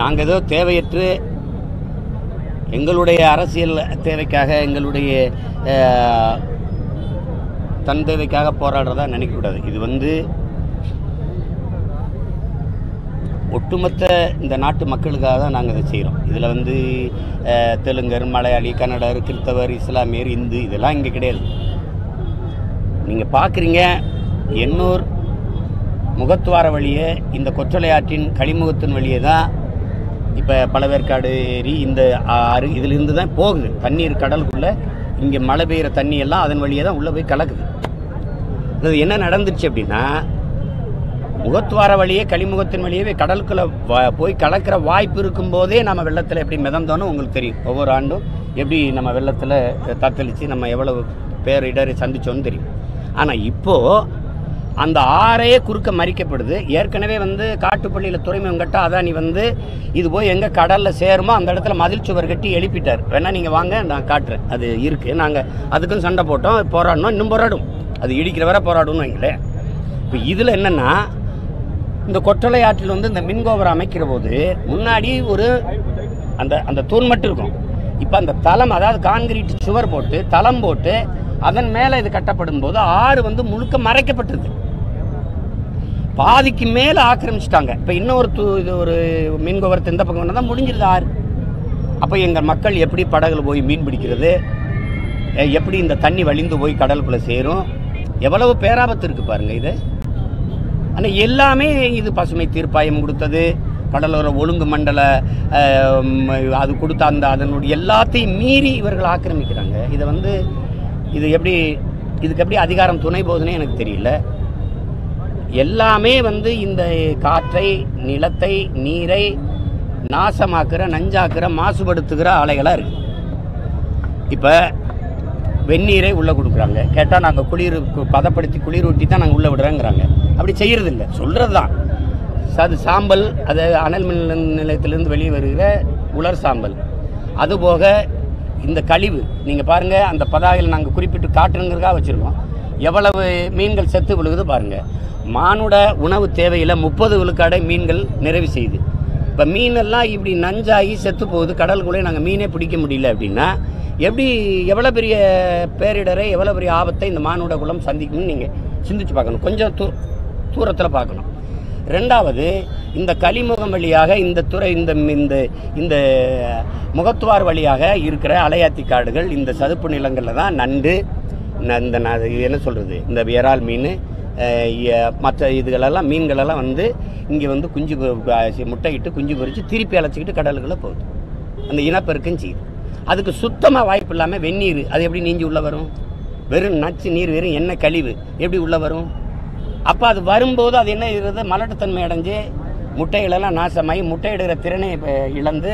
நாங்கள் ஏதோ தேவையற்று எங்களுடைய அரசியல் தேவைக்காக எங்களுடைய தன் தேவைக்காக போராடுறதா நினைக்கக்கூடாது. இது வந்து ஒட்டுமொத்த இந்த நாட்டு மக்களுக்காக தான் நாங்கள் இதை செய்கிறோம் இதில் வந்து தெலுங்கர் மலையாளி கன்னடர் கிறிஸ்தவர் இஸ்லாமியர் இந்து இதெல்லாம் இங்கே கிடையாது. நீங்கள் பார்க்குறீங்க எண்ணூர் முகத்துவார வழியே இந்த கொற்றலை ஆற்றின் கழிமுகத்தின் வழியே தான் இப்போ பழவேற்காடு ஏரி இந்த ஆறு இதிலிருந்து தான் போகுது. தண்ணீர் கடலுக்குள்ளே இங்கே மழை பெய்கிற தண்ணி எல்லாம் அதன் வழியே தான் உள்ளே போய் கலக்குது. இது என்ன நடந்துச்சு அப்படின்னா முகத்துவார வழியே கழிமுகத்தின் வழியே கடலுக்குள்ளே வ- போய் கலக்கிற வாய்ப்பு இருக்கும்போதே நம்ம வெள்ளத்தில் எப்படி மிதந்தோன்னு உங்களுக்கு தெரியும். ஒவ்வொரு ஆண்டும் எப்படி நம்ம வெள்ளத்தில் தத்தளித்து நம்ம எவ்வளவு பேர் சந்தித்தோன்னு தெரியும். ஆனால் இப்போது அந்த ஆறே குறுக்க மறிக்கப்படுது. ஏற்கனவே வந்து காட்டுப்பள்ளியில் துறைமுகம் கட்ட அதானி வந்து இது போய் எங்கே கடலில் சேருமோ அந்த இடத்துல மதில் சுவர் கட்டி எழுப்பிட்டார். வேணால் நீங்கள் வாங்க நான் காட்டுறேன். அது இருக்குது நாங்கள் அதுக்கும் சண்டை போட்டோம் போராடணும் இன்னும் போராடும். அது இடிக்கிற வரை போராடணும் வைங்களேன் இப்போ இதில் என்னென்னா இந்த கொட்டலை ஆற்றில் வந்து இந்த மின்கோபுரம் அமைக்கிற போது முன்னாடி ஒரு அந்த அந்த தூண் மட்டும் இருக்கும். இப்போ அந்த தளம் அதாவது கான்கிரீட் சுவர் போட்டு தளம் போட்டு அதன் மேலே இது கட்டப்படும் போது ஆறு வந்து முழுக்க மறைக்கப்பட்டது. பாதிக்கு மேலே ஆக்கிரமிச்சிட்டாங்க. இப்போ இன்னொரு தூ இது ஒரு மீன்கோபுரத்தை இந்த பக்கம் தான் முடிஞ்சிருது ஆறு. அப்போ எங்கள் மக்கள் எப்படி படகுல போய் மீன் பிடிக்கிறது? எப்படி இந்த தண்ணி வழிந்து போய் கடலுக்குள்ளே சேரும்? எவ்வளவு பேராபத்து இருக்குது பாருங்கள் இது. ஆனால் எல்லாமே இது பசுமை தீர்ப்பாயம் கொடுத்தது. கடலோர ஒழுங்கு மண்டல அது கொடுத்த அந்த அதனுடைய எல்லாத்தையும் மீறி இவர்கள் ஆக்கிரமிக்கிறாங்க. இதை வந்து இது எப்படி இதுக்கு எப்படி அதிகாரம் துணை போகுதுன்னு எனக்கு தெரியல. எல்லாமே வந்து இந்த காற்றை நிலத்தை நீரை நாசமாக்குற நஞ்சாக்குற மாசுபடுத்துகிற ஆலைகளாக இருக்குது இப்போ வெந்நீரை உள்ளே கொடுக்குறாங்க. கேட்டால் நாங்கள் குளிர் கு- பதப்படுத்தி குளிர் ஊட்டி தான் நாங்கள் உள்ளே விடுறோங்கிறாங்க. அப்படி செய்கிறது இல்லை சொல்கிறது தான் அது சாம்பல் அது அனல் மின் நிலையத்திலேருந்து வெளியே வருகிற உலர் சாம்பல். அதுபோக இந்த கழிவு. நீங்கள் பாருங்கள் அந்த பதாகையில் நாங்கள் குறிப்பிட்டு காட்டுங்கிறதுக்காக வச்சுருக்கோம். எவ்வளவு மீன்கள் செத்து விழுகுது பாருங்கள் மானுட உணவு தேவையில் முப்பது விழுக்காடை மீன்கள் நிறைவு செய்யுது. இப்போ மீனெல்லாம் இப்படி நஞ்சாகி செத்து போகுது. கடலுக்குள்ளே நாங்கள் மீனே பிடிக்க முடியல அப்படின்னா எப்படி எவ்வளோ பெரிய பேரிடரை எவ்வளோ பெரிய ஆபத்தை இந்த மானுட குலம் சந்திக்கும்னு நீங்கள் சிந்திச்சு பார்க்கணும். கொஞ்சம் தூ தூரத்தில் பார்க்கணும். ரெண்டாவது இந்த கலிமுகம் வழியாக இந்த துறை இந்த இந்த இந்த முகத்துவார் வழியாக இருக்கிற அலையாத்தி காடுகள் இந்த சதுப்பு நிலங்களில் தான் நண்டு ந- இந்த ந- என்ன சொல்கிறது இந்த இறால் மீன் மற்ற இதுகளெல்லாம் மீன்களெல்லாம் வந்து இங்கே வந்து குஞ்சு பொ- முட்டையிட்டு குஞ்சு பொறித்து திருப்பி அழைச்சிக்கிட்டு கடலுக்குள்ளே போகுது. அந்த இனப்பெருக்கம் செய்யுது. அதுக்கு சுத்தமாக வாய்ப்பு இல்லாமல் வெந்நீர் அது எப்படி நீஞ்சி உள்ளே வரும்? வெறும் நச்சு நீர் வெறும் எண்ணெய் கழிவு எப்படி உள்ளே வரும்? அப்போ அது வரும்போது அது என்ன இருக்குது மலட்டுத்தன்மை அடைஞ்சு முட்டைகளெல்லாம் நாசமாகி முட்டையிடுகிற திறனை இழந்து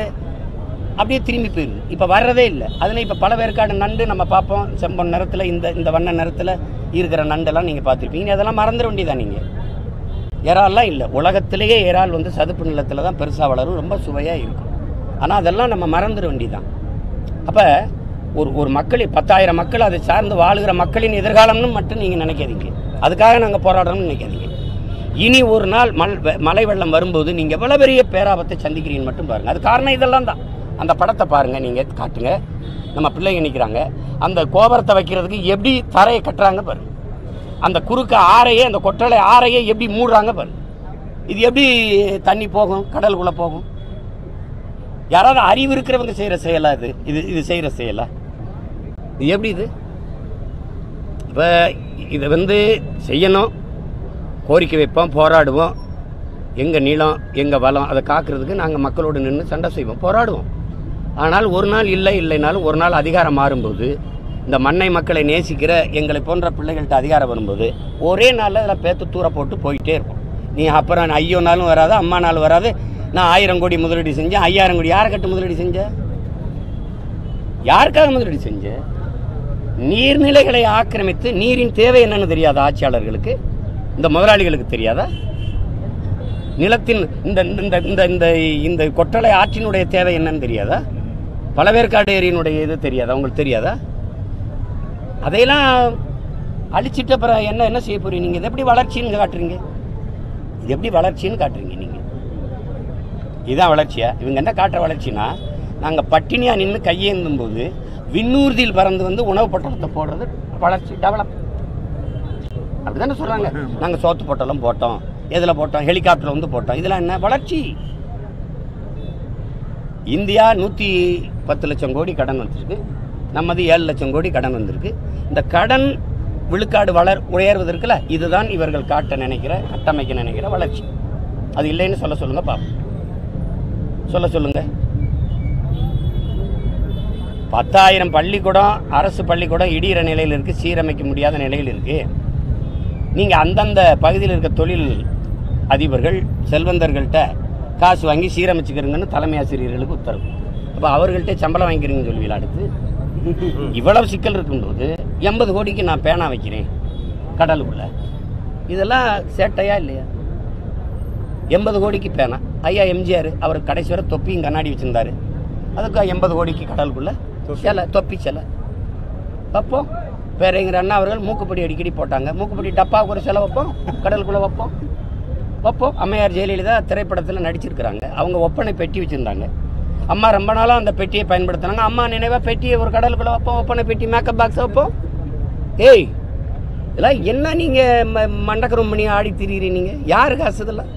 அப்படியே திரும்பி போயிடுது. இப்போ வர்றதே இல்லை. அதில் இப்போ பல வேற்காடு நண்டு நம்ம பார்ப்போம். செம்பன் நிறத்தில் இந்த இந்த வண்ண நிறத்தில் இருக்கிற நண்டெல்லாம் நீங்கள் பார்த்துருப்பீங்க. அதெல்லாம் மறந்துட வேண்டியதான் நீங்கள் இறால்லாம் இல்லை. உலகத்திலேயே இறால் வந்து சதுப்பு நிலத்தில் தான் பெருசாக வளரும். ரொம்ப சுவையாக இருக்கும். ஆனால் அதெல்லாம் நம்ம மறந்துட வேண்டியதான் அப்போ ஒரு ஒரு மக்கள் பத்தாயிரம் மக்கள் அதை சார்ந்து வாழுகிற மக்களின் எதிர்காலம்னு மட்டும் நீங்கள் நினைக்காதீங்க. அதுக்காக நாங்கள் போராடணும்னு நினைக்காதீங்க. இனி ஒரு நாள் மல் மழை வெள்ளம் வரும்போது நீங்கள் எவ்வளோ பெரிய பேராபத்தை சந்திக்கிறீங்கன்னு மட்டும் பாருங்கள் அது காரணம் இதெல்லாம் தான். அந்த படத்தை பாருங்கள் நீங்கள் காட்டுங்க. நம்ம பிள்ளைங்க நிற்கிறாங்க அந்த கோபுரத்தை வைக்கிறதுக்கு எப்படி தரையை கட்டுறாங்க பாருங்க. அந்த குறுக்க ஆறையே அந்த கொட்டளை ஆறையே எப்படி மூடுறாங்க பாருங்க. இது எப்படி தண்ணி போகும் கடலுக்குள்ளே போகும்? யாராவது அறிவு இருக்கிறவங்க செய்கிற செயலா இது? இது இது செய்கிற செயலா? இது எப்படி இது? இப்போ இதை வந்து செய்யணும். கோரிக்கை வைப்போம் போராடுவோம். எங்கள் நிலம் எங்கள் வளம் அதை காக்கிறதுக்கு நாங்கள் மக்களோடு நின்று சண்டை செய்வோம் போராடுவோம். ஆனால் ஒரு நாள் இல்லை இல்லைனாலும் ஒரு நாள் அதிகாரம் மாறும்போது இந்த மண்ணை மக்களை நேசிக்கிற எங்களை போன்ற பிள்ளைகள்கிட்ட அதிகாரம் வரும்போது ஒரே நாளில் அதில் பேத்து தூர போட்டு போயிட்டே இருக்கும். நீ அப்புறம் ஐயோ நாளும் வராது அம்மா நாள் வராது. நான் ஆயிரம் கோடி முதலீடு செஞ்சேன் ஐயாயிரம் கோடி யாரை கட்டு முதலீடு செஞ்ச? யாருக்காக முதலீடு செஞ்ச? நீர்நிலைகளை ஆக்கிரமித்து நீரின் தேவை என்னன்னு தெரியாத ஆட்சியாளர்களுக்கு இந்த முதலாளிகளுக்கு தெரியாதா? நிலத்தின் இந்த இந்த இந்த இந்த இந்த கொட்டளை ஆற்றினுடைய தேவை என்னன்னு தெரியாதா? பழவேற்காடு ஏரியினுடைய இது தெரியாதா? உங்களுக்கு தெரியாதா? அதையெல்லாம் அழிச்சிட்டு அப்புறம் என்ன என்ன செய்ய போறீங்க நீங்கள் இது எப்படி வளர்ச்சின்னு காட்டுறீங்க? இது எப்படி வளர்ச்சின்னு காட்டுறீங்க நீங்கள் இதுதான் வளர்ச்சியா? இவங்க என்ன காட்டுற வளர்ச்சினா நாங்கள் பட்டினியாக நின்று கையேந்தும் போது விண்ணூர்தியில் பறந்து வந்து உணவு பொட்டலத்தை போடுறது வளர்ச்சி டெவலப் அப்படிதானே சொல்றாங்க. நாங்கள் சோத்து பொட்டலம் போட்டோம் எதில் போட்டோம்? ஹெலிகாப்டர் வந்து போட்டோம். இதெல்லாம் என்ன? வளர்ச்சி. இந்தியா நூற்றி பத்து லட்சம் கோடி கடன் வந்திருக்கு. நம்மது ஏழு லட்சம் கோடி கடன் வந்திருக்கு. இந்த கடன் விழுக்காடு வளர் உயர்வதற்குல இதுதான் இவர்கள் காட்ட நினைக்கிற கட்டமைக்க நினைக்கிற வளர்ச்சி. அது இல்லைன்னு சொல்ல சொல்லுங்க பாப்போம். சொல்ல சொல்லுங்க. பத்தாயிரம் பள்ளிக்கூடம் அரசு பள்ளிக்கூடம் இடிகிற நிலையில் இருக்குது சீரமைக்க முடியாத நிலையில் இருக்குது நீங்கள் அந்தந்த பகுதியில் இருக்க தொழில் அதிபர்கள் செல்வந்தர்கள்ட்ட காசு வாங்கி சீரமைச்சுக்கிறீங்கன்னு தலைமை ஆசிரியர்களுக்கு உத்தரவு. அப்போ அவர்கள்ட்ட சம்பளம் வாங்கிக்கிறீங்கன்னு சொல்லுவீங்களா அடுத்து இவ்வளவு சிக்கல் இருக்கும்போது எண்பது கோடிக்கு நான் பேனா வைக்கிறேன் கடலுக்குள்ள இதெல்லாம் சேட்டையா இல்லையா? எண்பது கோடிக்கு பேனா. ஐயா எம்ஜிஆர் அவர் கடைசி வரை தொப்பியும் கண்ணாடி வச்சிருந்தாரு. அதுக்கு எண்பது கோடிக்கு கடலுக்குள்ள சிலை தொப்பி சிலை. அப்போ பேரறிஞர் அண்ணா அவர்கள் மூக்குப்படி அடிக்கடி போட்டாங்க. மூக்குப்படி டப்பாவுக்கு ஒரு சிலை வைப்போம் கடலுக்குள்ள வைப்போம். அப்போ அம்மையார் ஜெயலலிதா திரைப்படத்தில் நடிச்சிருக்கிறாங்க. அவங்க ஒப்பனை பெட்டி வச்சுருந்தாங்க. அம்மா ரொம்ப நாளாக அந்த பெட்டியை பயன்படுத்தினாங்க. அம்மா நினைவாக பெட்டியை ஒரு கடலுக்குள்ள வைப்போம் ஒப்பனை பெட்டி மேக்கப் பாக்ஸ் வைப்போம். ஏய் இதெல்லாம் என்ன நீங்கள் ம மண்டக்கரம் பண்ணி ஆடி திரியிறீங்க யாரு காசு இதெல்லாம்?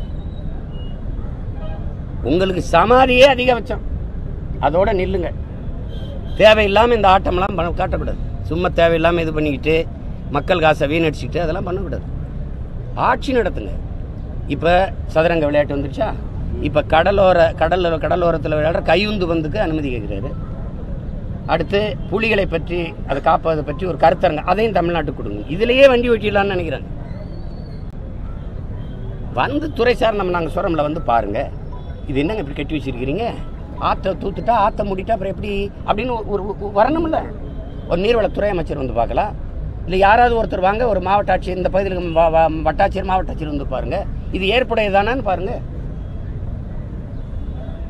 உங்களுக்கு சமாதியே அதிகபட்சம் அதோட நில்லுங்க. தேவையில்லாமல் இந்த ஆட்டம்லாம் பண்ண காட்டக்கூடாது. சும்மா தேவையில்லாமல் இது பண்ணிக்கிட்டு மக்கள் காசை வீணடிச்சுக்கிட்டு அதெல்லாம் பண்ணக்கூடாது. ஆட்சி நடத்துங்க. இப்போ சதுரங்க விளையாட்டு வந்துருச்சா? இப்போ கடலோர கடலோர கடலோரத்தில் விளையாடுற கையுந்து பந்துக்கு அனுமதி கேட்குறாரு அடுத்து புலிகளை பற்றி அதை காப்பதை பற்றி ஒரு கருத்தரங்க அதையும் தமிழ்நாட்டுக்கு கொடுங்க. இதுலேயே வண்டி ஓட்டிடலான்னு நினைக்கிறாங்க வந்து துறை சார் நம்ம நாங்கள் சுரமில் வந்து பாருங்கள் இது என்னங்க இப்படி கட்டி வச்சிருக்கிறீங்க? ஆற்றை தூத்துட்டா ஆற்றை மூடிட்டா அப்புறம் எப்படி? அப்படின்னு ஒரு வரணும்ல ஒரு நீர்வளத்துறை அமைச்சர் வந்து பார்க்கலாம். இல்லை யாராவது ஒருத்தர் வாங்க ஒரு மாவட்ட ஆட்சியர் இந்த பகுதியில் வ- வட்டாட்சியர் மாவட்ட ஆட்சியர் வந்து பாருங்க. இது ஏற்புடையதானான்னு பாருங்க.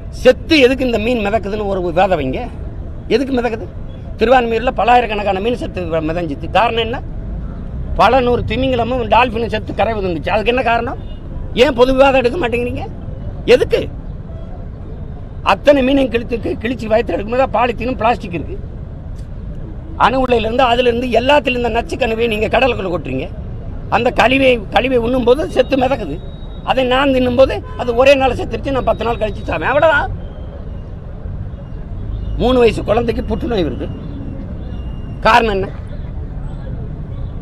செத்து எதுக்கு இந்த மீன் மிதக்குதுன்னு ஒரு விவாதம் வைங்க. எதுக்கு மிதக்குது? திருவான்மையூரில் பலாயிரக்கணக்கான மீன் செத்து மிதஞ்சிச்சு. காரணம் என்ன? பல நூறு திமிங்கலமும் டால்ஃபினும் செத்து கரை வந்துச்சு அதுக்கு என்ன காரணம்? ஏன் பொது விவாதம் எடுக்க மாட்டேங்கிறீங்க? எதுக்கு? அத்தனை மீனையும் கிழித்து கிழிச்சு வயிற்று எடுக்கும்போது பாலித்தீனும் பிளாஸ்டிக் இருக்குது அணு உலையிலேருந்து அதுலேருந்து எல்லாத்துலேயும் இந்த நச்சு கனவை நீங்கள் கடலுக்குள்ள கொட்டுறீங்க. அந்த கழிவை கழிவை உண்ணும்போது செத்து மிதக்குது. அதை நான் தின்னும்போது அது ஒரே நாள் செத்துருச்சு நான் பத்து நாள் கழிச்சு சாமி அவ்வளோதான் மூணு வயசு குழந்தைக்கு புற்றுநோய் வருது. காரணம் என்ன?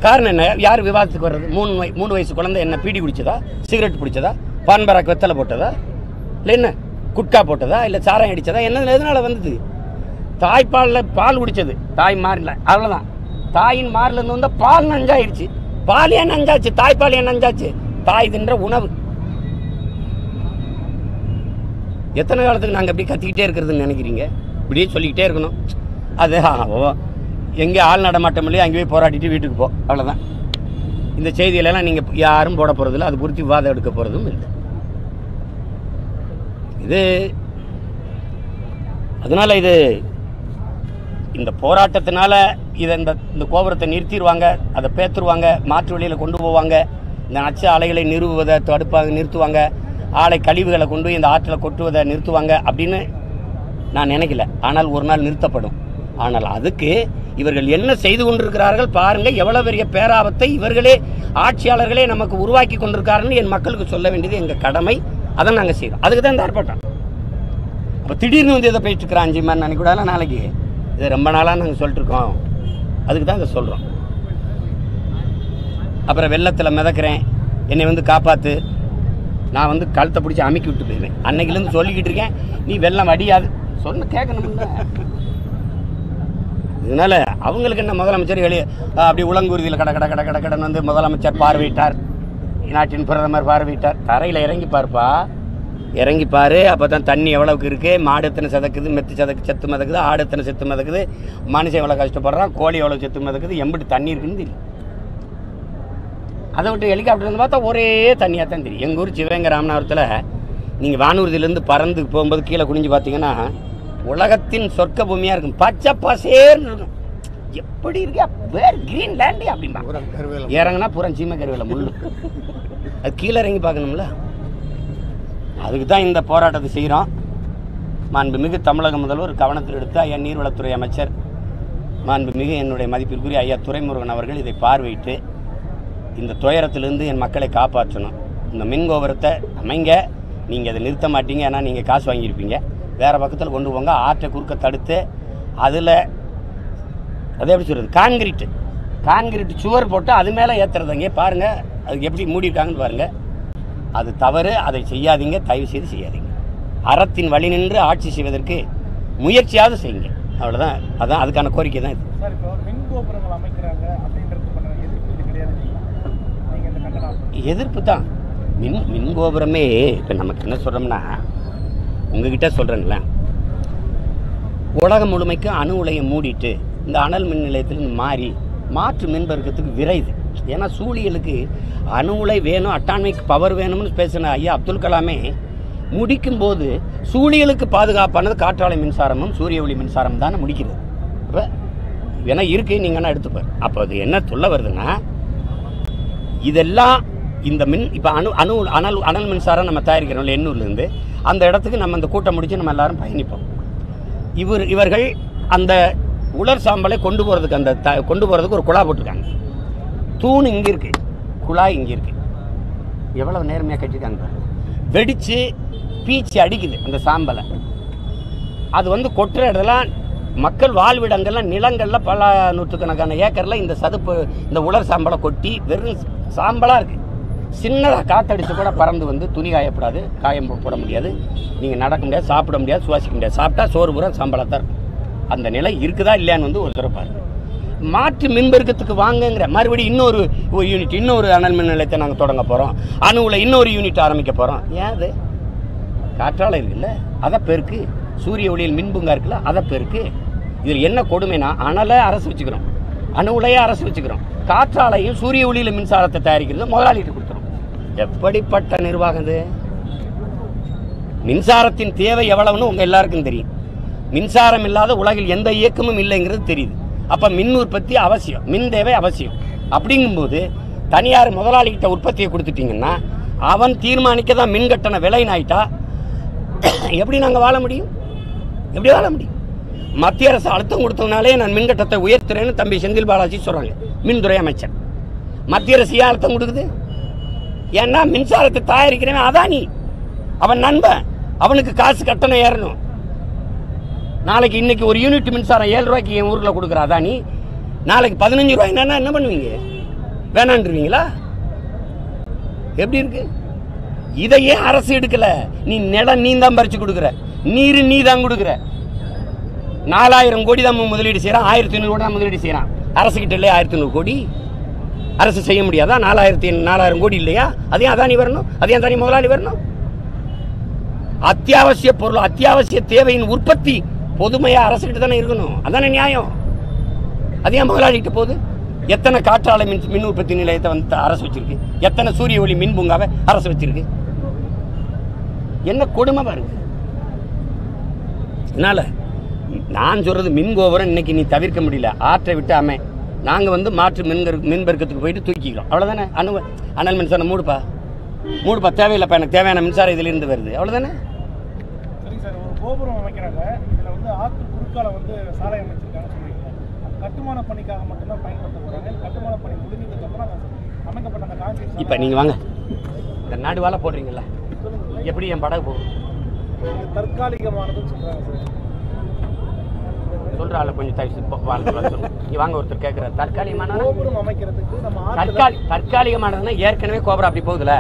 காரணம் என்ன? யார் விவாதத்துக்கு வர்றது? மூணு வய மூணு வயசு குழந்தை என்ன பீடி குடிச்சதா? சிகரெட் பிடிச்சதா? பான்பராக்கு வெத்தலை போட்டதா? இல்லை என்ன? குட்கா போட்டதா? இல்லை சாராயம் அடித்ததா என்ன எதனால வந்தது? தாய்ப்பாலில் பால் குடிச்சது. தாய் மாறில. அவ்வளோதான் தாயின் மாறிலேருந்து வந்தால் பால் நஞ்சாயிடுச்சு பால் ஏன் நஞ்சாச்சு? தாய்ப்பால் ஏன் நஞ்சாச்சு? தாய் தின்ற உணவு. எத்தனை காலத்துக்கு நாங்கள் இப்படி கத்திக்கிட்டே இருக்கிறதுன்னு நினைக்கிறீங்க? இப்படியே சொல்லிக்கிட்டே இருக்கணும். அது ஆ, எங்கே ஆள் நடமாட்டம் இல்லையோ அங்கே போய் போராடிட்டு வீட்டுக்கு போ. அவ்வளோதான் இந்த செய்தியிலலாம் நீங்கள் யாரும் போட போகிறதில்ல அது குறித்து விவாதம் எடுக்க போகிறதும் இல்லை. இது அதனால் இது இந்த போராட்டத்தினால இதை இந்த இந்த கோபுரத்தை நிறுத்திடுவாங்க அதை பேத்துருவாங்க மாற்று வழியில் கொண்டு போவாங்க. இந்த நச்ச ஆலைகளை நிறுவுவதை தடுப்பாங்க நிறுத்துவாங்க. ஆலை கழிவுகளை கொண்டு போய் இந்த ஆற்றில் கொட்டுவதை நிறுத்துவாங்க அப்படின்னு நான் நினைக்கல. ஆனால் ஒரு நாள் நிறுத்தப்படும். ஆனால் அதுக்கு இவர்கள் என்ன செய்து கொண்டிருக்கிறார்கள் பாருங்கள் எவ்வளோ பெரிய பேராபத்தை இவர்களே ஆட்சியாளர்களே நமக்கு உருவாக்கி கொண்டிருக்காருன்னு என் மக்களுக்கு சொல்ல வேண்டியது எங்கள் கடமை. அதை நாங்கள் செய்கிறோம் அதுக்கு தான் இந்த ஆர்ப்பாட்டம். அப்போ திடீர்னு வந்து இதை போயிட்டு இருக்கிறான் அஞ்சு மாதிரி நினைக்கூடாது நாளைக்கு. இதை ரொம்ப நாளாக நாங்கள் சொல்லிட்டுருக்கோம். அதுக்கு தான் இதை சொல்கிறோம் அப்புறம் வெள்ளத்தில் மிதக்கிறேன். என்னை வந்து காப்பாற்று நான் வந்து கழுத்தை பிடிச்சி அமுக்கி விட்டு போயிடுவேன். அன்னைக்குலேருந்து சொல்லிக்கிட்டு இருக்கேன். நீ வெள்ளம் வடியாது சொன்ன கேட்கணும்ல. இதனால் அவங்களுக்கு என்ன முதலமைச்சர் வெளியே அப்படி உளங்குருதியில் கட கட கட கட கடன் வந்து முதலமைச்சர் பார்வையிட்டார். நாட்டின் பிரதமர் பார்வையிட்டார். தரையில் இறங்கி பார்ப்பா. இறங்கி பாரு அப்போ தான் தண்ணி எவ்வளவுக்கு இருக்கு? மாடு எத்தனை சதக்குது? மெத்து சதக்கு செத்து மிதக்குது? ஆடு எத்தனை செத்து மிதக்குது? மனுஷன் எவ்வளோ கஷ்டப்படுறான்? கோழி எவ்வளோ செத்து மிதக்குது? எம்பிட்டு தண்ணி இருக்குன்னு தெரியும். அதை விட்டு ஹெலிகாப்டர் வந்து பார்த்தா ஒரே தண்ணியாக தான் தெரியும். எங்கள் ஊர் சிவகங்கை ராமநாதத்தில் நீங்கள் வானூர்தியிலேருந்து பறந்து போகும்போது கீழே குனிஞ்சு பார்த்தீங்கன்னா உலகத்தின் சொர்க்க பூமியாக இருக்கும். பச்சை பசேர்னு இருக்கும். எப்படி இருக்கா? வேர் கிரீன் லேண்டு அப்படிம்பா. இறங்குனா பூரா சீமை கருவேல முள்ளு. அது கீழே இறங்கி பார்க்கணும்ல? அதுக்கு தான் இந்த போராட்டத்தை செய்கிறோம் மாண்புமிகு தமிழக முதல்வர் கவனத்தில் எடுத்து ஐயா நீர்வளத்துறை அமைச்சர் மாண்புமிகு என்னுடைய மதிப்பிற்குரிய ஐயா துரைமுருகன் அவர்கள் இதை பார்வையிட்டு இந்த துயரத்திலிருந்து என் மக்களை காப்பாற்றணும். இந்த மின் கோபுரத்தை அமைங்க. நீங்கள் அதை நிறுத்த மாட்டீங்க ஏன்னா நீங்கள் காசு வாங்கியிருப்பீங்க. வேறு பக்கத்தில் கொண்டு போங்க ஆற்றை குறுக்க தடுத்து அதில் அதை எப்படி சொல்கிறது கான்கிரீட்டு. கான்கிரீட் சுவர் போட்டு அது மேலே ஏற்றுறதுங்க பாருங்கள் அதுக்கு எப்படி மூடியிருக்காங்கன்னு பாருங்கள் அது தவறு அதை செய்யாதீங்க தயவு செய்து செய்யாதீங்க. அறத்தின் வழி நின்று ஆட்சி செய்வதற்கு முயற்சியாவது செய்யுங்க. அவ்வளோதான் அதான் அதுக்கான கோரிக்கை தான் இது. எதிர்ப்பு தான். மின் மின் கோபுரமே இப்போ நமக்கு என்ன சொல்கிறோம்னா உங்ககிட்ட சொல்கிறேன்ல உலகம் முழுமைக்கு அணு உலையை மூடிட்டு இந்த அனல் மின் நிலையத்திலிருந்து மாறி மாற்று மின் பெருக்கத்துக்கு விரைது ஏன்னா சூழியலுக்கு அணு உலை வேணும் அட்டாமிக் பவர் வேணும்னு பேசின ஐயா அப்துல் கலாமே முடிக்கும்போது சூழியலுக்கு பாதுகாப்பானது காற்றாலை மின்சாரமும் சூரிய ஒளி மின்சாரம் தானே முடிக்கிறது. இப்போ வேணா இருக்கு நீங்கன்னா எடுத்துப்பார் அப்போ அது என்ன சொல்ல வருதுன்னா இதெல்லாம் இந்த மின் இப்போ அணு அணு அனல் அனல் மின்சாரம் நம்ம தயாரிக்கிறோம்ல எண்ணூர்லேருந்து அந்த இடத்துக்கு நம்ம அந்த கூட்டம் முடித்து நம்ம எல்லாரும் பயணிப்போம். இவர் இவர்கள் அந்த உலர் சாம்பலை கொண்டு போகிறதுக்கு அந்த த கொண்டு போகிறதுக்கு ஒரு குழா போட்டிருக்காங்க. தூண் இங்கே இருக்குது குழாய் இங்கே இருக்குது எவ்வளோ நேர்மையாக கட்டியிருக்காங்க பாருங்க. வெடித்து பீச்சி அடிக்குது அந்த சாம்பலை. அது வந்து கொட்டுற இடத்துலாம் மக்கள் வாழ்விடங்கள்லாம் நிலங்களில் பல நூற்றுக்கணக்கான ஏக்கரில் இந்த சதுப்பு இந்த உலர் சாம்பலை கொட்டி வெறும் சாம்பலாக இருக்குது சின்னதாக காற்றடித்து கூட பறந்து வந்து துணி காயப்படாது காயம் போட முடியாது. நீங்கள் நடக்க முடியாது சாப்பிட முடியாது சுவாசிக்க முடியாது. சாப்பிட்டா சோறு பூரா சாம்பலாக தான் இருக்கும். அந்த நிலை இருக்குதா இல்லையான்னு வந்து ஒரு தடவை மாற்று மின்பெருக்கத்துக்கு வாங்கங்கிற மறுபடியும் இன்னொரு ஒரு யூனிட் இன்னொரு அனல் மின் நிலையத்தை நாங்கள் தொடங்க போகிறோம் அணுவில் இன்னொரு யூனிட் ஆரம்பிக்க போகிறோம் ஏன் அது? காற்றாலை இருக்குல்ல அதை பெருக்கு. சூரிய ஒளியில் மின்புங்கா இருக்குல்ல அதை பெருக்கு. இதில் என்ன கொடுமைனா அனலை அரசு வச்சுக்கிறோம். அணு அரசு வச்சுக்கிறோம். காற்றாலையும் சூரிய ஒளியில் மின்சாரத்தை தயாரிக்கிறது முதலாளிட்டு கொடுத்துரும் எப்படிப்பட்ட நிர்வாகம் இது? மின்சாரத்தின் தேவை எவ்வளவுன்னு உங்கள் எல்லாருக்கும் தெரியும். மின்சாரம் இல்லாத உலகில் எந்த இயக்கமும் இல்லைங்கிறது தெரியுது. அப்போ மின் உற்பத்தி அவசியம் மின் தேவை அவசியம். அப்படிங்கும்போது தனியார் முதலாளிகிட்ட உற்பத்தியை கொடுத்துட்டிங்கன்னா அவன் தீர்மானிக்க தான் மின் கட்டண விலைன்னு எப்படி நாங்கள் வாழ முடியும்? எப்படி வாழ முடியும்? மத்திய அரசு அழுத்தம் கொடுத்ததுனாலே நான் மின்கட்டத்தை உயர்த்துறேன்னு தம்பி செந்தில் பாலாஜி சொல்கிறாங்க மின்துறை அமைச்சர். மத்திய அரசு ஏன் அழுத்தம் கொடுக்குது? ஏன்னா மின்சாரத்தை தயாரிக்கிறவன் அதானி. அவன் நண்பன். அவனுக்கு காசு கட்டணம் ஏறணும். நாளைக்கு இன்னைக்கு ஒரு யூனிட் மின்சாரம் ஏழு ரூபாய்க்கு என் ஊரில் கொடுக்குற அதானி? நாளைக்கு பதினஞ்சு ரூபாய் என்னன்னா என்ன பண்ணுவீங்க? வேணான்றீங்களா எப்படி இருக்கு? இதை ஏன் அரசு எடுக்கல? நீ நிலம் நீ தான் பறிச்சு கொடுக்குற. நீர் நீ தான் கொடுக்குற. நாலாயிரம் கோடி தான் முதலீடு செய்கிறான் ஆயிரத்தி ஐநூறு கோடி தான் முதலீடு செய்கிறான் அரசு கிட்ட இல்லையா ஆயிரத்தி ஐநூறு கோடி? அரசு செய்ய முடியாதா? நாலாயிரத்தி நாலாயிரம் கோடி இல்லையா? அதையும் அதானி வரணும்? அதையும் அதானி முதலாளி வரணும்? அத்தியாவசிய பொருள் அத்தியாவசிய தேவையின் உற்பத்தி பொதுமையாக அரசுகிட்ட தானே இருக்கணும். அதானே நியாயம்? அது ஏன் முதலாளிகிட்ட போகுது? எத்தனை காற்றாலை மின் மின் உற்பத்தி நிலையத்தை வந்து அரசு வச்சிருக்கு? எத்தனை சூரிய ஒளி மின் பூங்காவை அரசு வச்சிருக்கு? என்ன கொடுமை பாருங்க. அதனால நான் சொல்றது மின் கோபுரம் இன்னைக்கு நீ தவிர்க்க முடியல. ஆற்றை விட்டு அமை வந்து மாற்று மின் மின்பெருக்கத்துக்கு போயிட்டு தூக்கிக்கிறோம். அவ்வளோதானே அணு அனல் மின்சாரம் மூடுப்பா. மூடுப்பா. தேவையில்லைப்பா. எனக்கு தேவையான மின்சாரம் இதுலேருந்து வருது. அவ்வளோதானே சரிங்க சார். கோபுரம் அமைக்கிறாங்க. ஆற்று குறுக்கால வந்து சாலை அமைச்சிருக்காங்கன்னு அது கட்டுமான பணிக்காக மட்டும்தான் பயன்படுத்த கட்டுமான பணி முடிஞ்சதுக்கு அப்புறம் அந்த அமைக்கப்பட்ட அந்த கான்கிரீட் இப்போ நீங்கள் வாங்க. இந்த நடுவால போடுறீங்கல்ல. எப்படி என் படகு போகும்? தற்காலிகமானதுன்னு சொல்றாங்க சார். சொல்கிற ஆளை கொஞ்சம் தயவு நீ வாங்க ஒருத்தர் கேட்குற தற்காலிகமான அமைக்கிறதுக்கு நம்ம தற்காலி தற்காலிகமானதுன்னா ஏற்கனவே கோபுரம் அப்படி போகுதுல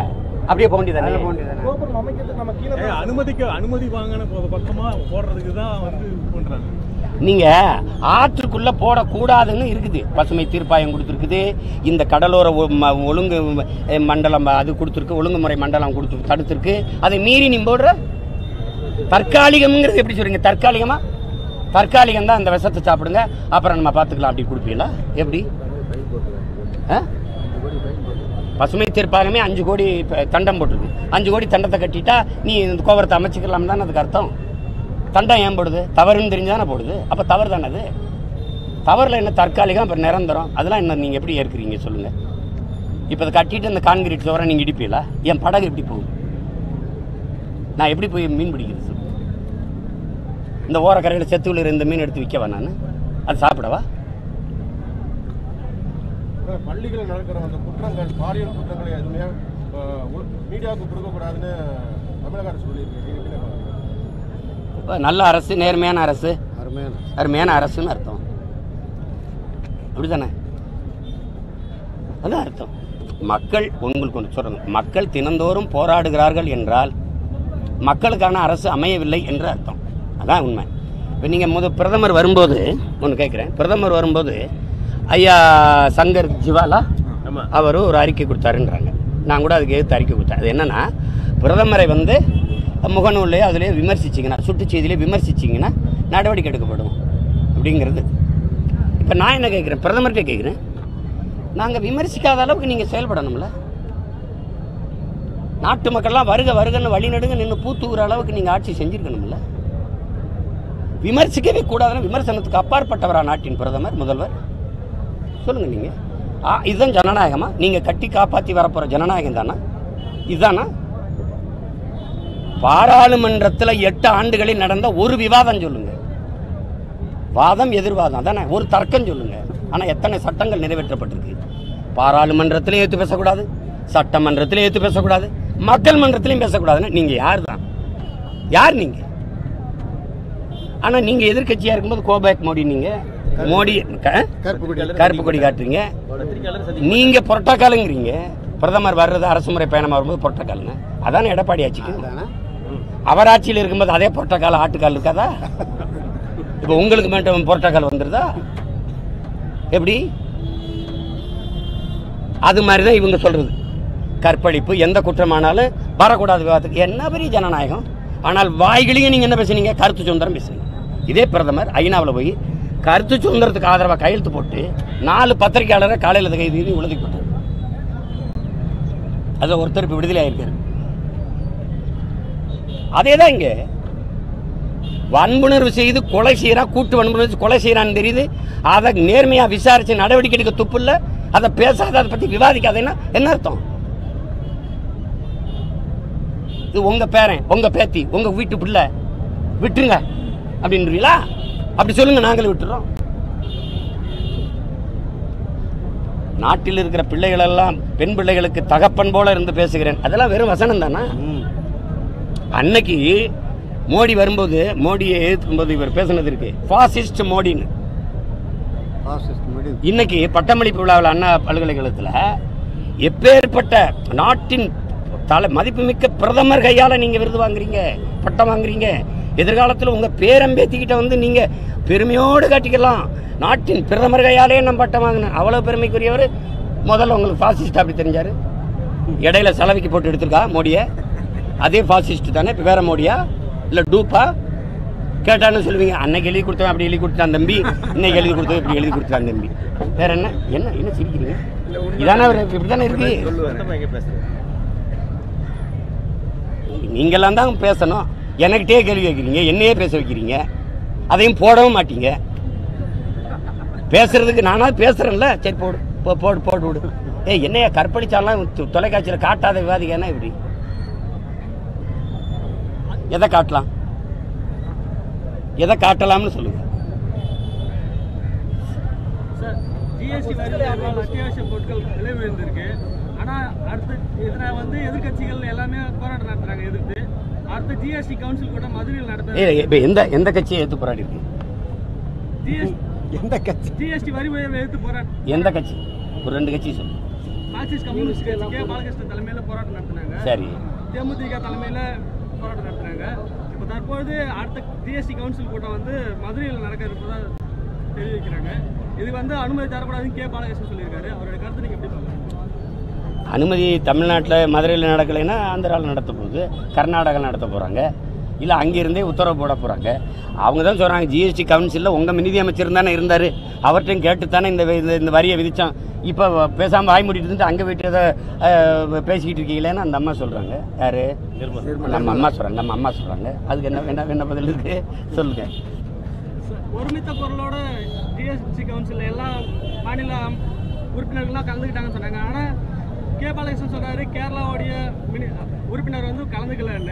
அப்படியே போக வேண்டியதானே கோபுரம் அமைக்கிறதுக்கு நம்ம கீழே அனுமதிக்க அனுமதி வாங்கின பக்கமா போடுறதுக்கு தான் வந்து பண்றாங்க. நீங்க ஆற்றுக்குள்ள போடக்கூடாதுன்னு இருக்குது. பசுமை தீர்ப்பாயம் கொடுத்துருக்குது. இந்த கடலோர ஒ- ம- ஒழுங்கு மண்டலம் அது கொடுத்துருக்கு. ஒழுங்குமுறை மண்டலம் கொடுத்து தடுத்திருக்கு. அதை மீறி நீ போடுற? தற்காலிகம்ங்கிறது எப்படி சொல்றீங்க? தற்காலிகமா? தற்காலிகம் தான் இந்த விஷத்தை சாப்பிடுங்க. அப்புறம் நம்ம பார்த்துக்கலாம். அப்படி கொடுப்பீங்களா? எப்படி? ஆ? பசுமை தீர்ப்பாகமே அஞ்சு கோடி தண்டம் போட்டிருக்கு. அஞ்சு கோடி தண்டத்தை கட்டிட்டா நீ இந்த கோபுரத்தை அமைச்சிக்கலாம் தானே அதுக்கு அர்த்தம். தண்டம் ஏன் போடுது? தவறுன்னு தெரிஞ்சானே போடுது. அப்போ தவறு தானே அது? தவறில் என்ன தற்காலிகம் அப்புறம் நிரந்தரம்? அதெல்லாம் என்ன நீங்கள் எப்படி ஏற்கிறீங்க? சொல்லுங்கள் இப்போ அதை கட்டிட்டு இந்த கான்கிரீட் தவிர நீங்கள் இடிப்பீங்களா? என் படகு எப்படி போகும் நான் எப்படி போய் மீன் பிடிக்கிறது? சொல்லுங்கள் இந்த ஓரக்கரையில் செத்து விழுற இந்த மீன் எடுத்து விற்கவா நான்? அது சாப்பிடவா? பள்ளிகளில் நடக்கிற அந்த குற்றங்கள் பாலியல் குற்றங்களை எதுவுமே மீடியாவுக்கு கொடுக்கக்கூடாதுன்னு தமிழக அரசு சொல்லியிருக்கு. நல்ல அரசு நேர்மையான அரசு. அருமையான அருமையான அரசுன்னு அர்த்தம். அப்படிதானே அதான் அர்த்தம். மக்கள் உங்களுக்கு ஒன்று சொல்றேன் மக்கள் தினந்தோறும் போராடுகிறார்கள் என்றால் மக்களுக்கான அரசு அமையவில்லை என்று அர்த்தம். அதான் உண்மை. இப்போ நீங்கள் முத பிரதமர் வரும்போது ஒன்று கேட்குறேன் பிரதமர் வரும்போது ஐயா சங்கர் ஜிவாலா அவர் ஒரு அறிக்கை கொடுத்தாருன்றாங்க. நான் கூட அதுக்கு எதிர்த்து அறிக்கை கொடுத்தேன். அது என்னன்னா பிரதமரை வந்து முகநூல்லையே அதிலே விமர்சிச்சிங்கன்னா சுட்டுச்செய்தியிலே விமர்சிச்சிங்கன்னா நடவடிக்கை எடுக்கப்படும். அப்படிங்கிறது. இப்போ நான் என்ன கேட்குறேன் பிரதமர்கிட்ட கேட்குறேன் நாங்கள் விமர்சிக்காத அளவுக்கு நீங்கள் செயல்படணும்ல. நாட்டு மக்கள்லாம் வருக வருகன்னு வழி நடுங்க நின்று பூத்துகிற அளவுக்கு நீங்கள் ஆட்சி செஞ்சிருக்கணும்ல. விமர்சிக்கவே கூடாதுன்னு விமர்சனத்துக்கு அப்பாற்பட்டவரா நாட்டின் பிரதமர் முதல்வர்? சொல்லுங்க நீங்க. இதுதான் ஜனநாயகமா? நீங்க கட்டி காப்பாத்தி வரப்போற ஜனநாயகம் தானா? இதுதானா பாராளுமன்றத்தில் எட்டு ஆண்டுகளில் நடந்த ஒரு விவாதம் சொல்லுங்க. வாதம் எதிர்வாதம் தானே? ஒரு தர்க்கம் சொல்லுங்க. ஆனா எத்தனை சட்டங்கள் நிறைவேற்றப்பட்டிருக்கு? பாராளுமன்றத்திலையும் ஏற்று பேசக்கூடாது சட்டமன்றத்திலையும் ஏற்று பேசக்கூடாது மக்கள் மன்றத்திலையும் பேசக்கூடாதுன்னு நீங்க யார் தான் யார் நீங்க? ஆனா நீங்க எதிர்க்கட்சியா இருக்கும்போது கோபேக் மோடி நீங்க மோடி கருப்பு கொடி காட்டுறீங்க. நீங்க புரோட்டோக்காலுங்கிறீங்க. பிரதமர் வர்றது அரசு முறை பயணம் வரும்போது புரோட்டோக்காலுங்க. அதானே எடப்பாடி ஆட்சிக்கு? அவர் ஆட்சியில் இருக்கும்போது அதே புரோட்டோக்கால் ஆட்டுக்கால் இருக்காதா? இப்போ உங்களுக்கு மட்டும் புரோட்டோக்கால் வந்துருதா? எப்படி? அது மாதிரி தான் இவங்க சொல்றது. கற்பழிப்பு எந்த குற்றமானாலும் வரக்கூடாது விவாதத்துக்கு. என்ன பெரிய ஜனநாயகம்? ஆனால் வாய்களையும் நீங்க என்ன பேசுனீங்க? கருத்து சுதந்திரம் பேசுறீங்க இதே பிரதமர் ஐநாவில் போய் கருத்து சுதந்திரத்துக்கு ஆதரவாக கையெழுத்து போட்டு நாலு பத்திரிகையாளரை காலையில் கைது செய்து உழுதி போட்டார் ஒருத்தர் இப்போ விடுதலை ஆயிருக்காரு. அதே தான் இங்கே. வன்புணர்வு செய்து கொலை செய்கிறா கூட்டு வன்புணர்வு செய்து கொலை செய்யறான்னு தெரியுது. அதை நேர்மையா விசாரிச்சு நடவடிக்கை எடுக்க துப்பு இல்லை. அதை பேசாத அதை பத்தி விவாதிக்காதேன்னா என்ன அர்த்தம்? இது உங்க பேரன் உங்க பேத்தி உங்க வீட்டு பிள்ளை. விட்டுருங்க. அப்படின்றீங்களா? அப்படி சொல்லுங்க நாங்களும் விட்டுறோம். நாட்டில் இருக்கிற பிள்ளைகள் எல்லாம் பெண் பிள்ளைகளுக்கு தகப்பன் போல இருந்து பேசுகிறேன். அதெல்லாம் வெறும் வசனம் தானா? அன்னைக்கு மோடி வரும்போது மோடியை எதிர்க்கும் போது இவர் பேசுனது இருக்கு. ஃபாசிஸ்ட் மோடின்னு. இன்னைக்கு பட்டமளிப்பு விழாவில் அண்ணா பல்கலைக்கழகத்தில் எப்பேற்பட்ட நாட்டின் தலை மதிப்புமிக்க பிரதமர் கையால நீங்க விருது வாங்குறீங்க பட்டம் வாங்குறீங்க எதிர்காலத்தில் உங்க பேரம்பேத்திக்கிட்ட வந்து நீங்க பெருமையோடு காட்டிக்கலாம். நாட்டின் பிரதமர் கையாலே நம்ம பட்டம் வாங்கினேன் அவ்வளவு பெருமைக்குரியவர் முதல்ல உங்களுக்கு ஃபாசிஸ்ட் அப்படி தெரிஞ்சாரு. இடையில செலவிக்கு போட்டு எடுத்திருக்கா மோடியை? அதே ஃபாசிஸ்ட் தானே? இப்போ வேற மோடியா? இல்லை டூப்பா? கேட்டான்னு சொல்லுவீங்க. அன்னைக்கு எழுதி கொடுத்தவன் அப்படி எழுதி கொடுத்தான் தம்பி. இன்னைக்கு எழுதி கொடுத்தவன் இப்படி எழுதி கொடுத்தான் தம்பி. வேற என்ன? என்ன? என்ன சிரிக்கிறீங்க? இதானே ஒரு- இப்படிதானே இருக்கு? நீங்களாம் தான் பேசணும். எனக்கிட்டே கேள்வி வைக்கிறீங்க என்னையே பேச வைக்கிறீங்க அதையும் போடவும் மாட்டீங்க. பேசுறதுக்கு நானாவது பேசுறேன்ல? சரி போடு போ போடு போட்டு விடு. ஏய் என்னையா கற்பழிச்சாலாம் தொலைக்காட்சியில் காட்டாத விவாதிக்கானா இப்படி? எதை காட்டலாம்? எதை காட்டலாம்னு சொல்லுங்க. சார் ஆனா அடுத்து இதுல வந்து எதிர்க்கட்சிகள் எல்லாமே போராட்டம் நடத்துறாங்க எதிர்த்து. அடுத்து ஜிஎஸ்டி கவுன்சில் கூட மதுரையில் நடத்த ஏய் இப்போ எந்த எந்த கட்சியை எடுத்து போராடி இருக்கு? எந்த கட்சி? ஜிஎஸ்டி வரி உயர்வை எதிர்த்து போராட்டம் எந்த கட்சி? ஒரு ரெண்டு கட்சி சொல்லு. Marxist communist K. பாலகிருஷ்ணன் தலைமையில போராட்டம் நடத்தினாங்க. சரி. தேமுதிக தலைமையில போராட்டம் நடத்துறாங்க இப்போ தற்பொழுது அடுத்த ஜிஎஸ்டி கவுன்சில் கூட்டம் வந்து மதுரையில் நடக்க தெரிவிக்கிறாங்க. இதுக்கு வந்து அனுமதி தரக்கூடாதுன்னு கே. பாலகிருஷ்ணன் சொல்லியிருக்காரு. அவருடைய கருத்து நீங்க எப்படி பார்க்குறீங்க? அனுமதி தமிழ்நாட்டில் மதுரையில் நடக்கலைன்னா ஆந்திராவில் நடத்த போகுது கர்நாடகாவில் நடத்த போகிறாங்க இல்லை அங்கேருந்தே உத்தரவு போட போகிறாங்க அவங்க தான் சொல்கிறாங்க ஜிஎஸ்டி கவுன்சிலில் உங்கள் நிதி அமைச்சர் தானே இருந்தார். அவர்கிட்டையும் கேட்டு தானே இந்த இந்த- வரியை விதித்தோம் இப்போ பேசாமல் வாய் மூடிட்டு இருந்து அங்கே போயிட்டு ஏதோ அஹ், பேசிக்கிட்டு இருக்கீங்களேன்னு அந்த அம்மா சொல்கிறாங்க யார்? நம்ம அம்மா சொல்கிறாங்க நம்ம அம்மா சொல்கிறாங்க அதுக்கு என்ன என்ன என்ன பதில் இருக்குது சொல்லுங்கள் ஒருமித்த பொருளோட ஜிஎஸ்டி கவுன்சில் எல்லா மாநில உறுப்பினர்கள்லாம் கலந்துக்கிட்டாங்கன்னு சொன்னாங்க. ஆனால் கே பாலகிருஷ்ணன் சொல்றாரு கேரளாவுடைய உறுப்பினர் வந்து கலந்துக்கலன்னு.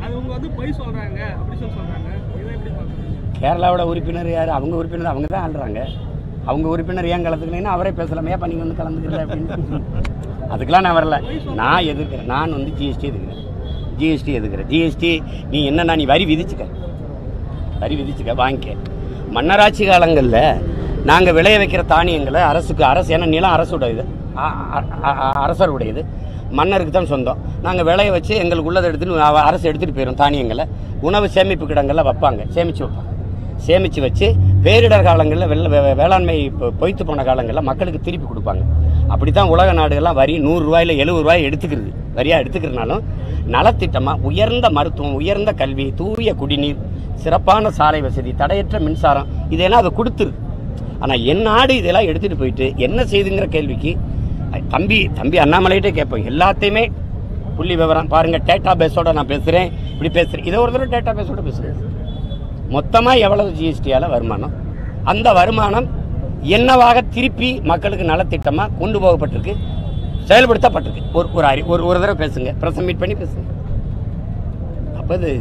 அது அவங்க வந்து பொய் சொல்றாங்க அப்படி சொல்லி சொல்றாங்க. இதை எப்படி கேரளாவோட உறுப்பினர் யார்? அவங்க உறுப்பினர் அவங்க தான் ஆள்றாங்க. அவங்க உறுப்பினர் ஏன் கலந்துக்கலைன்னா அவரே பேசலாமே ஏப்பா நீங்கள் வந்து கலந்துக்கல அப்படின்னு. அதுக்கெல்லாம் நான் வரல. நான் எதிர்க்கிறேன். நான் வந்து ஜிஎஸ்டி எதுக்குறேன் ஜிஎஸ்டி எதுக்குறேன் ஜிஎஸ்டி நீ என்னன்னா நீ வரி விதிச்சுக்க. வரி விதிச்சுக்க வாங்கிக்க. மன்னராட்சி காலங்களில் நாங்கள் விளைய வைக்கிற தானியங்களை அரசுக்கு அரசு ஏன்னா நிலம் அரசுடையது அ- அ- அ- அரசருடையது. மன்னருக்கு தான் சொந்தம். நாங்கள் விளைய வச்சு எங்களுக்கு உள்ளதை எடுத்துன்னு அரசு எடுத்துகிட்டு போயிடும் தானியங்களை. உணவு சேமிப்பு கிடங்களில் வைப்பாங்க. சேமித்து வைப்பாங்க. சேமித்து வச்சு பேரிடர் காலங்களில் வெள்ள வே- வேளாண்மை இப்போ பொய்த்து போன காலங்களில் மக்களுக்கு திருப்பி கொடுப்பாங்க. அப்படி தான் உலக நாடுகள்லாம் வரி நூறுரூவாயில் எழுபது ரூபாய் எடுத்துக்கிறது வரியாக எடுத்துக்கிறனாலும் நலத்திட்டமாக உயர்ந்த மருத்துவம் உயர்ந்த கல்வி தூய குடிநீர் சிறப்பான சாலை வசதி தடையற்ற மின்சாரம் இதெல்லாம் அதை கொடுத்துருது. ஆனால் என் நாடு இதெல்லாம் எடுத்துகிட்டு போயிட்டு என்ன செய்துங்கிற கேள்விக்கு தம்பி தம்பி அண்ணாமலைகிட்டே கேட்போம் எல்லாத்தையுமே புள்ளி விவரம். பாருங்கள் டேட்டா பேஸோட நான் பேசுகிறேன் இப்படி பேசுகிறேன் இதை ஒரு தடவை டேட்டா பேஸோட பேசுகிறேன் மொத்தமாக எவ்வளவு ஜிஎஸ்டியால் வருமானம்? அந்த வருமானம் என்னவாக திருப்பி மக்களுக்கு நலத்திட்டமாக கொண்டு போகப்பட்டிருக்கு? செயல்படுத்தப்பட்டிருக்கு. ஒரு ஒரு அறி ஒரு ஒரு தடவை பேசுங்க. ப்ரெஸ் மீட் பண்ணி பேசுங்க. அப்போ இது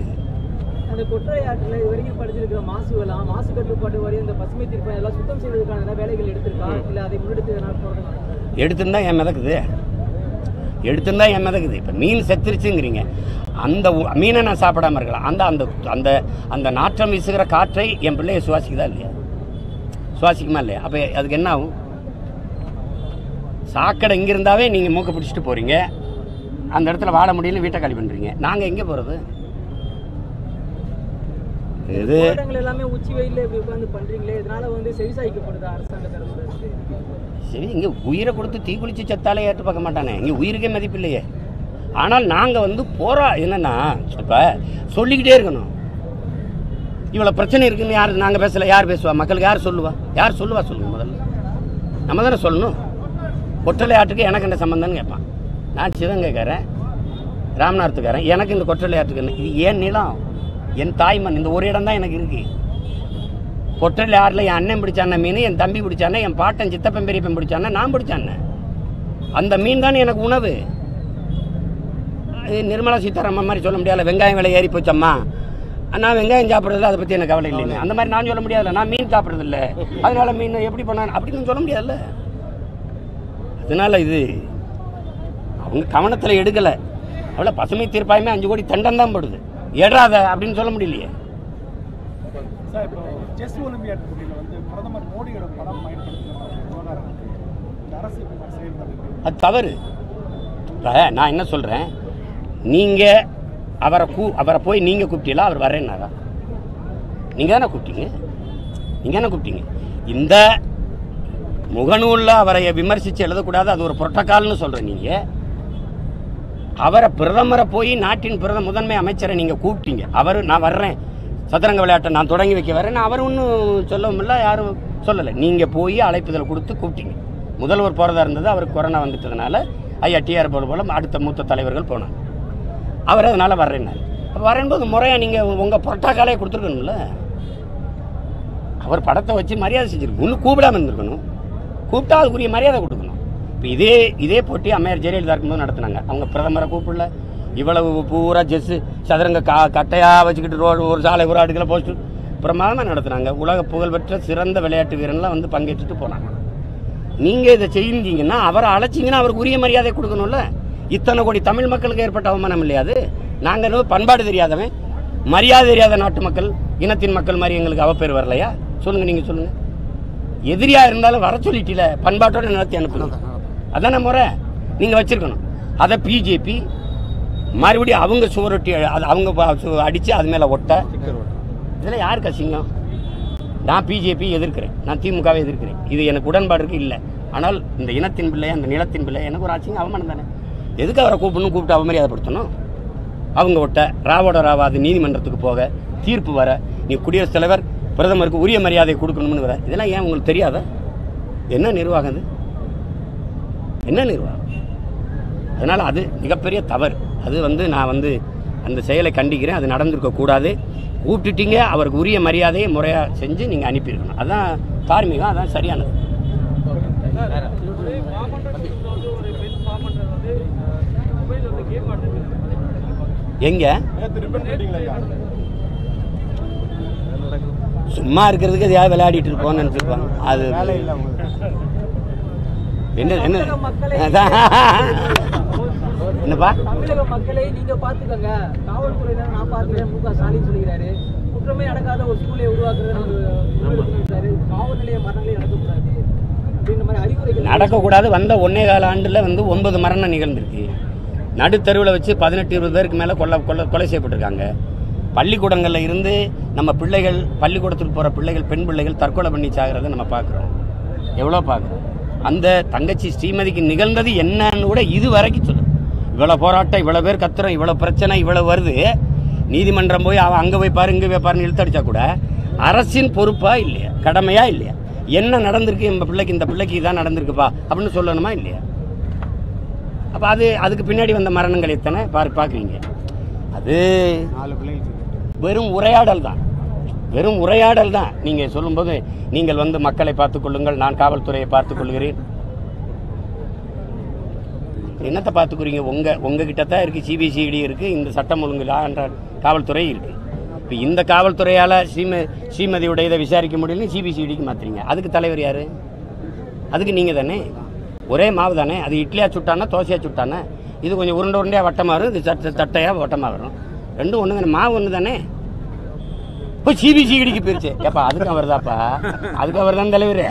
அந்த கொற்றை ஆற்றில் இது வரைக்கும் படிச்சிருக்கிற மாசுவெல்லாம் மாசு கட்டுப்பாட்டு வாரியம் இந்த பசுமை தீர்ப்பாயம் எல்லாம் சுத்தம் செய்வதற்கான வேலைகள் எடுத்திருக்கா? இல்ல அதை முன்னெடுத்து போறது எடுத்திருந்தா என் மிதக்குது? எடுத்திருந்தா என் மிதக்குது? இப்போ மீன் செத்துருச்சுங்கிறீங்க. அந்த மீனை நான் சாப்பிடாம இருக்கலாம் அந்த அந்த அந்த அந்த நாற்றம் வீசுகிற காற்றை என் பிள்ளைய சுவாசிக்குதா இல்லையா? சுவாசிக்குமா இல்லையா? அப்போ அதுக்கு என்ன ஆகும்? சாக்கடை இங்கே இருந்தாவே நீங்கள் மூக்க பிடிச்சிட்டு போகிறீங்க அந்த இடத்துல வாழ முடியல வீட்டை காலி பண்ணுறீங்க நாங்கள் எங்கே போகிறது இது எல்லாமே உச்சி வெயில்ல இப்படி உட்கார்ந்து பண்றீங்களே. இதனால வந்து செவிசாய்க்கப்படுதா அரசாங்க தரப்புல இருந்து சரி இங்கே உயிரை கொடுத்து தீக்குளிச்சு செத்தாலே ஏற்று பார்க்க மாட்டானே. இங்கே உயிருக்கே மதிப்பு இல்லையே. ஆனால் நாங்கள் வந்து போகிறா என்னென்னா இப்போ சொல்லிக்கிட்டே இருக்கணும். இவ்வளோ பிரச்சனை இருக்குன்னு யார் நாங்கள் பேசல யார் பேசுவா? மக்களுக்கு யார் சொல்லுவா? யார் சொல்லுவா சொல்லுங்க முதல்ல. நம்ம தானே சொல்லணும். கொற்றலை ஆட்டுக்கு எனக்கு என்ன சம்மந்தம்னு கேட்பான். நான் சிவங்கக்காரன் ராமநாதத்துக்காரன் எனக்கு இந்த கொற்றலை ஆட்டுக்கு என்ன? இது ஏன் நிலம்? என் தாய்மண் இந்த ஒரு இடம் தான் எனக்கு இருக்குது கொட்டல் ஆறில் என் அண்ணன் பிடிச்சான மீன் என் தம்பி பிடிச்சானே என் பாட்டன் சித்தப்பன் பெரியப்பன் பிடிச்சானே நான் பிடிச்சானே. அந்த மீன் தானே எனக்கு உணவு. நிர்மலா சீதாராமன் மாதிரி சொல்ல முடியாது வெங்காயம் விலை ஏறி போச்சம்மா. நான் வெங்காயம் சாப்பிட்றதுல அதை பற்றி எனக்கு கவலை இல்லைன்னு அந்த மாதிரி நான் சொல்ல முடியாதுல்ல நான் மீன் சாப்பிட்றதில்ல. அதனால மீன் எப்படி பண்ண அப்படின்னு சொல்ல முடியாதுல்ல. அதனால் இது அவங்க கவனத்தில் எடுக்கலை. அவ்வளோ பசுமை தீர்ப்பாயமே அஞ்சு கோடி தண்டம் தான் போடுது. ஏறாத அப்படின்னு சொல்ல முடியலையே. சார் இப்போ செஸ் ஒலிம்பியாட் போட்டியில் வந்து பிரதமர் மோடியோட படம் பயன்படுத்துகிற அது தவறு. நான் என்ன சொல்கிறேன் நீங்கள் அவரை கூ அவரை போய் நீங்கள் கூப்பிட்டீங்களா? அவர் வரேன்னாரா? நீங்கள் தானே கூப்பிட்டீங்க? நீங்கள் தானே கூப்பிட்டீங்க? இந்த முகநூலில் அவரை விமர்சித்து எழுதக்கூடாது அது ஒரு புரொட்டக்கால்னு சொல்கிறேன் நீங்கள் அவரை பிரதமரை போய் நாட்டின் பிரதம முதன்மை அமைச்சரை நீங்கள் கூப்பிட்டீங்க. அவர் நான் வர்றேன். சதுரங்க விளையாட்டை நான் தொடங்கி வைக்க வரேன் அவர் ஒன்றும் சொல்லவும் இல்லை யாரும் சொல்லலை. நீங்கள் போய் அழைப்புதல் கொடுத்து கூப்பிட்டீங்க. முதல்வர் போகிறதா இருந்தது அவருக்கு கொரோனா வந்துட்டதுனால ஐயா டிஆர் போல போல அடுத்த மூத்த தலைவர்கள் போனாங்க. அவர் அதனால் வர்றேன்னாரு அப்போ வரேன்போது முறையாக நீங்கள் உங்கள் புரட்டாக்காலே கொடுத்துருக்கணும்ல. அவர் படத்தை வச்சு மரியாதை செஞ்சிருக்கணும். இன்னும் கூப்பிடாம இருந்திருக்கணும். கூப்பிட்டா அதுக்குரிய மரியாதை கொடுக்கணும். இப்போ இதே இதே போட்டி அம்மையார் ஜெயலலிதா இருக்கும்போது நடத்துனாங்க. அவங்க பிரதமரை கூப்பிடல. இவ்வளவு பூரா ஜெஸ்ஸு சதுரங்க கா கட்டையாக வச்சுக்கிட்டு ரோடு ஒரு சாலை ஒரு அடுக்கில் போஸ்ட்டு. பிரமாதமாக நடத்துனாங்க. உலக புகழ்பெற்ற சிறந்த விளையாட்டு வீரன்லாம் வந்து பங்கேற்றுட்டு போனாங்க. நீங்கள் இதை செஞ்சீங்கன்னா அவரை அழைச்சிங்கன்னா அவருக்கு உரிய மரியாதை கொடுக்கணும்ல? இத்தனை கோடி தமிழ் மக்களுக்கு ஏற்பட்ட அவமானம் இல்லையா அது? நாங்கள் பண்பாடு தெரியாதவன் மரியாதை தெரியாத நாட்டு மக்கள் இனத்தின் மக்கள் மாதிரி எங்களுக்கு அவப்பேர் வரலையா? சொல்லுங்கள் நீங்கள் சொல்லுங்கள் எதிரியாக இருந்தாலும் வர சொல்லிட்டில பண்பாட்டோட நடத்தி அனுப்பணும். அதானே முறை? நீங்கள் வச்சுருக்கணும். அதை பிஜேபி மறுபடியும் அவங்க சுவரொட்டி அது அவங்க அடித்து அது மேலே ஒட்ட. இதில் யாருக்கு அசிங்கம் நான் பிஜேபி எதிர்க்கிறேன். நான் திமுகவை எதிர்க்கிறேன். இது எனக்கு உடன்பாடு இருக்கு இல்லை. ஆனால் இந்த இனத்தின் பிள்ளை அந்த நிலத்தின் பிள்ளை எனக்கு ஒரு அசிங்கம் அவமானம் தானே. எதுக்கு அவரை கூப்பிடணும் கூப்பிட்டு அவமரியாதைப்படுத்தணும்? அவங்க ஒட்ட ராவோட ராவா அது நீதிமன்றத்துக்கு போக தீர்ப்பு வர நீ குடியரசுத் தலைவர் பிரதமருக்கு உரிய மரியாதை கொடுக்கணும்னு வர இதெல்லாம் ஏன் உங்களுக்கு தெரியாதா? என்ன நிர்வாகம் இது? என்ன நிர்வாகம்? அதனால் அது மிகப்பெரிய தவறு. அது வந்து நான் வந்து அந்த செயலை கண்டிக்கிறேன். அது நடந்திருக்க கூடாது. கூப்பிட்டுட்டீங்க அவருக்கு உரிய மரியாதையை முறையாக செஞ்சு நீங்கள் அனுப்பியிருக்கணும். அதான் தார்மீகம் அதான் சரியானது. எங்க? சும்மா இருக்கிறதுக்கு எதையாவது விளையாடிட்டு இருப்போம்னு நினச்சிருப்பாங்க. அது என்ன என்ன? அதான். என்னப்பா? தமிழக மக்களை நீங்க பாத்துக்கங்க காவல்துறையினர் நான் பாத்துக்கிறேன் மு க ஸ்டாலின் சொல்லிக்கிறாரு. குற்றமே நடக்காத ஒரு சூழலை உருவாக்குறது காவல் நிலைய மரணங்களே நடக்கக்கூடாது. நடக்கக்கூடாது. வந்த ஒன்னே கால ஆண்டில் வந்து ஒன்பது மரணம் நிகழ்ந்திருக்கு. நடுத்தருவில் வச்சு பதினெட்டு இருபது பேருக்கு மேலே கொல்ல கொல்ல கொலை செய்யப்பட்டிருக்காங்க. பள்ளிக்கூடங்களில் இருந்து நம்ம பிள்ளைகள் பள்ளிக்கூடத்துக்கு போகிற பிள்ளைகள் பெண் பிள்ளைகள் தற்கொலை பண்ணி சாகிறத நம்ம பார்க்குறோம். எவ்வளோ பார்க்குறோம்? அந்த தங்கச்சி ஸ்ரீமதிக்கு நிகழ்ந்தது என்னன்னு கூட இது வரைக்கும் சொல்லு இவ்வளோ போராட்டம் இவ்வளோ பேர் கத்துறோம் இவ்வளோ பிரச்சனை இவ்வளோ வருது. நீதிமன்றம் போய் அவன் அங்கே போய் பாரு இங்கே போய் பாருன்னு இழுத்தடிச்சா கூட அரசின் பொறுப்பா இல்லையா? கடமையா இல்லையா? என்ன நடந்திருக்கு இந்த பிள்ளைக்கு இந்த பிள்ளைக்கு இதான் நடந்திருக்குப்பா அப்படின்னு சொல்லணுமா இல்லையா? அப்போ அது அதுக்கு பின்னாடி வந்த மரணங்கள் எத்தனை? பாரு பார்க்குறீங்க அது வெறும் உரையாடல் தான். வெறும் உரையாடல் தான். நீங்கள் சொல்லும்போது நீங்கள் வந்து மக்களை பார்த்துக் கொள்ளுங்கள் நான் காவல்துறையை பார்த்துக் கொள்கிறேன். என்னத்தை பார்த்துக்குறீங்க? உங்கள் உங்ககிட்ட தான் இருக்குது சிபிசிஐடி இருக்குது இந்த சட்டம் ஒழுங்கு law காவல்துறை இருக்குது இப்போ இந்த காவல்துறையால் ஸ்ரீம ஸ்ரீமதியுடைய இதை விசாரிக்க முடியலன்னு சிபிசிஐடிக்கு மாற்றுறீங்க அதுக்கு தலைவர் யார்? அதுக்கு நீங்கள் தானே? ஒரே மாவு தானே? அது இட்லியாக சுட்டானா தோசையாக சுட்டானா? இது கொஞ்சம் உருண்டை உருண்டையாக வட்டமாக வரும் இது சட்ட தட்டையாக வட்டமாக வரும். ரெண்டும் ஒன்று தானே? மாவு ஒன்று தானே? இப்போ சிபிசிஐடிக்கு போயிருச்சு. ஏப்பா அதுக்கு அவர் தான்ப்பா அதுக்கு அவர் தான் தலைவர்?